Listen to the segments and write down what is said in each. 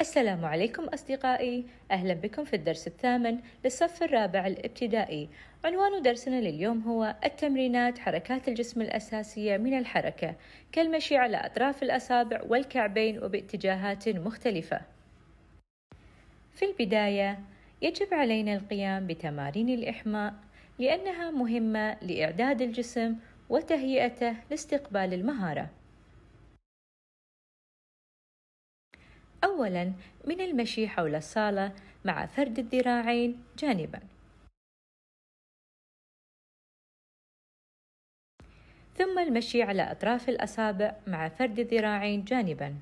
السلام عليكم أصدقائي. أهلا بكم في الدرس الثامن للصف الرابع الابتدائي. عنوان درسنا لليوم هو التمرينات حركات الجسم الأساسية من الحركة كالمشي على أطراف الأصابع والكعبين وباتجاهات مختلفة. في البداية يجب علينا القيام بتمارين الإحماء لأنها مهمة لإعداد الجسم وتهيئته لاستقبال المهارة. أولاً من المشي حول الصالة مع فرد الذراعين جانباً. ثم المشي على أطراف الأصابع مع فرد الذراعين جانباً.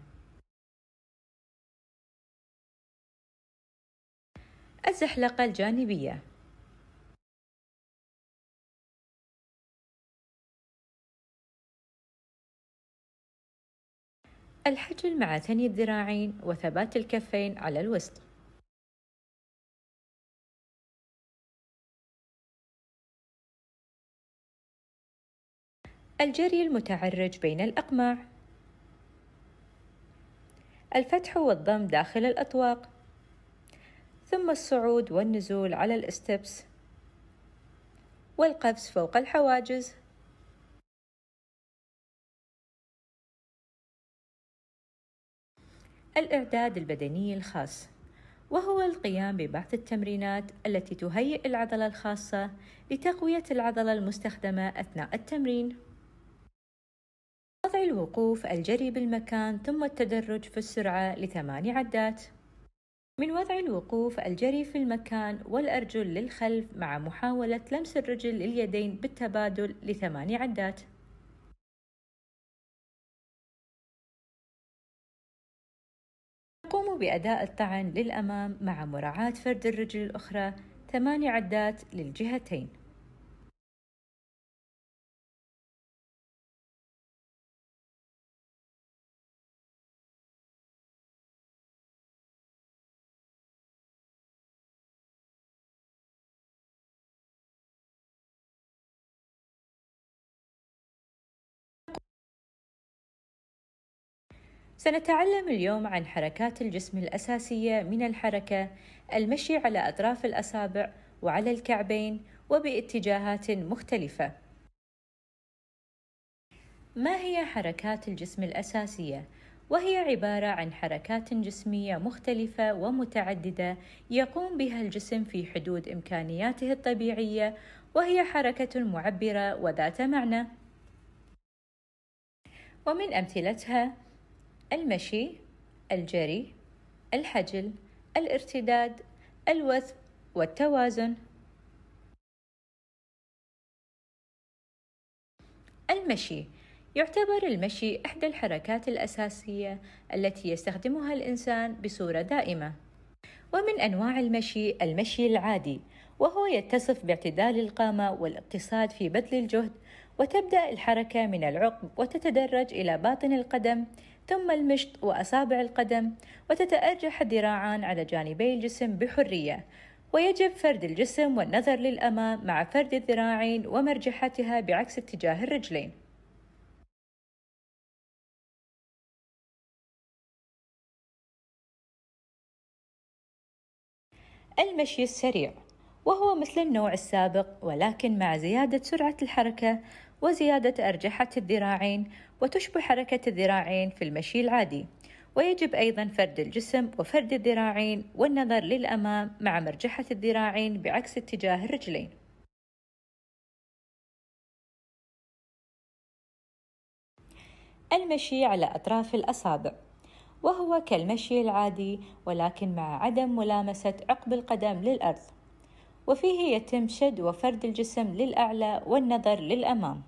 الزحلقة الجانبية. الحجل مع ثني الذراعين وثبات الكفين على الوسط. الجري المتعرج بين الأقماع. الفتح والضم داخل الأطواق. ثم الصعود والنزول على الستبس. والقفز فوق الحواجز. الإعداد البدني الخاص وهو القيام ببعض التمرينات التي تهيئ العضلة الخاصة لتقوية العضلة المستخدمة أثناء التمرين. وضع الوقوف الجري بالمكان ثم التدرج في السرعة لثمان عدات. من وضع الوقوف الجري في المكان والأرجل للخلف مع محاولة لمس الرجل لليدين بالتبادل لثمان عدات. بأداء الطعن للأمام مع مراعاة فرد الرجل الأخرى ثماني عدات للجهتين. سنتعلم اليوم عن حركات الجسم الأساسية من الحركة المشي على أطراف الأصابع وعلى الكعبين وباتجاهات مختلفة. ما هي حركات الجسم الأساسية؟ وهي عبارة عن حركات جسمية مختلفة ومتعددة يقوم بها الجسم في حدود إمكانياته الطبيعية وهي حركة معبرة وذات معنى. ومن أمثلتها المشي الجري الحجل الارتداد الوثب والتوازن. المشي. يعتبر المشي إحدى الحركات الأساسية التي يستخدمها الإنسان بصورة دائمة. ومن أنواع المشي المشي العادي وهو يتصف باعتدال القامة والاقتصاد في بذل الجهد وتبدأ الحركة من العقب وتتدرج إلى باطن القدم ثم المشط وأصابع القدم وتتأرجح الذراعان على جانبي الجسم بحرية. ويجب فرد الجسم والنظر للأمام مع فرد الذراعين ومرجحتها بعكس اتجاه الرجلين. المشي السريع. وهو مثل النوع السابق ولكن مع زيادة سرعة الحركة وزيادة أرجحة الذراعين وتشبه حركة الذراعين في المشي العادي. ويجب أيضا فرد الجسم وفرد الذراعين والنظر للأمام مع مرجحة الذراعين بعكس اتجاه الرجلين. المشي على أطراف الأصابع. وهو كالمشي العادي ولكن مع عدم ملامسة عقب القدم للأرض. وفيه يتم شد وفرد الجسم للأعلى والنظر للأمام.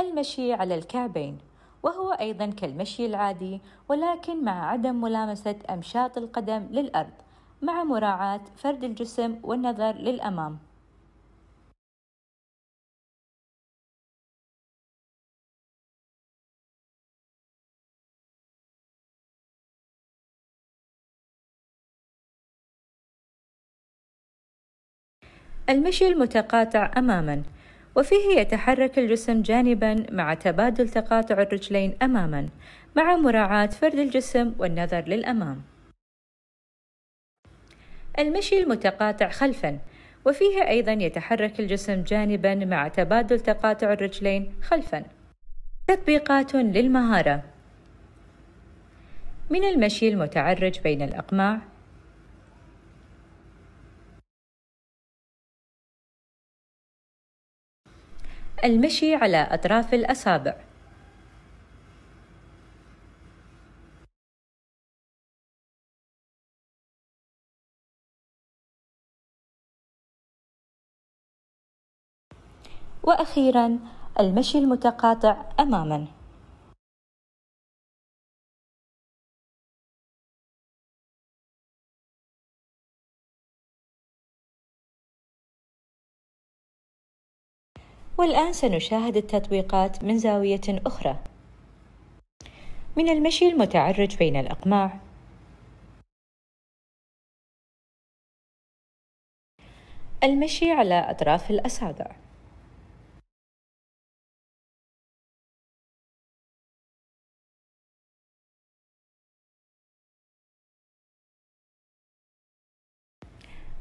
المشي على الكعبين. وهو أيضا كالمشي العادي ولكن مع عدم ملامسة أمشاط القدم للأرض مع مراعاة فرد الجسم والنظر للأمام. المشي المتقاطع أماماً. وفيه يتحرك الجسم جانبا مع تبادل تقاطع الرجلين أماما مع مراعاة فرد الجسم والنظر للأمام. المشي المتقاطع خلفا وفيه أيضا يتحرك الجسم جانبا مع تبادل تقاطع الرجلين خلفا. تطبيقات للمهارة. من المشي المتعرج بين الأقماع المشي على أطراف الأصابع. وأخيرا المشي المتقاطع أماماً. والآن سنشاهد التطبيقات من زاوية أخرى. من المشي المتعرج بين الأقماع المشي على أطراف الأصابع.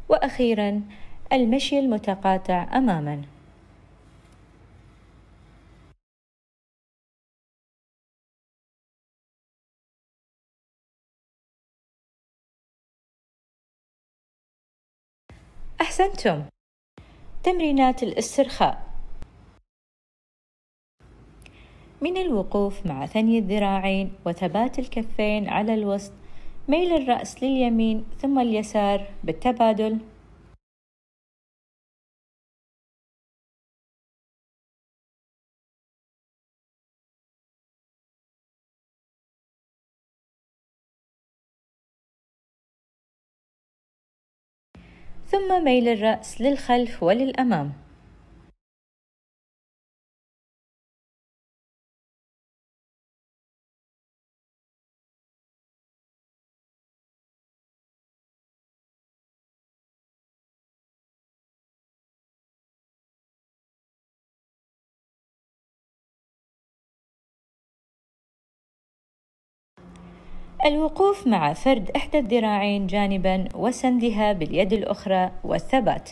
وأخيرا المشي المتقاطع أماماً. أحسنتم. تمرينات الاسترخاء. من الوقوف مع ثني الذراعين وثبات الكفين على الوسط ميل الرأس لليمين ثم اليسار بالتبادل. ثم ميل الرأس للخلف وللأمام. الوقوف مع فرد إحدى الذراعين جانبا وسندها باليد الأخرى والثبات.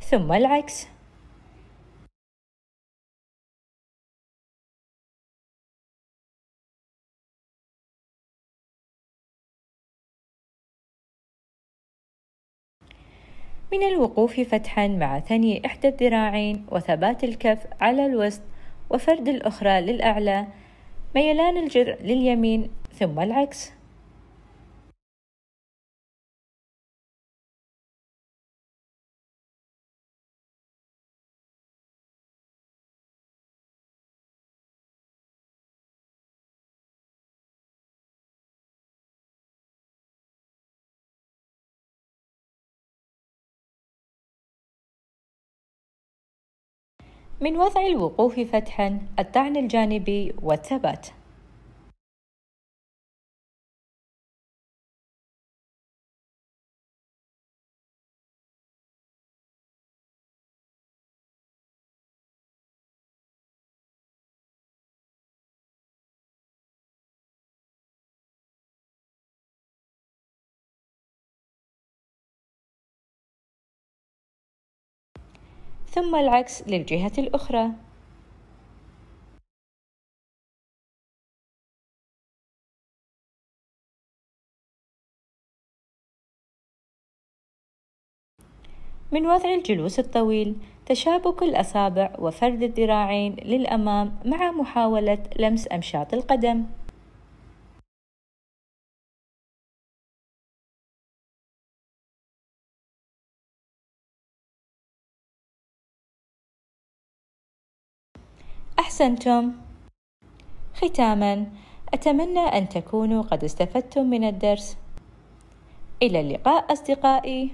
ثم العكس. من الوقوف فتحا مع ثني إحدى الذراعين وثبات الكف على الوسط وفرد الأخرى للأعلى ميلان الجذع لليمين ثم العكس. من وضع الوقوف فتحا الطعن الجانبي والثبات. ثم العكس للجهة الأخرى. من وضع الجلوس الطويل تشابك الأصابع وفرد الذراعين للأمام مع محاولة لمس أمشاط القدم. أحسنتم. ختاما أتمنى أن تكونوا قد استفدتم من الدرس. إلى اللقاء أصدقائي.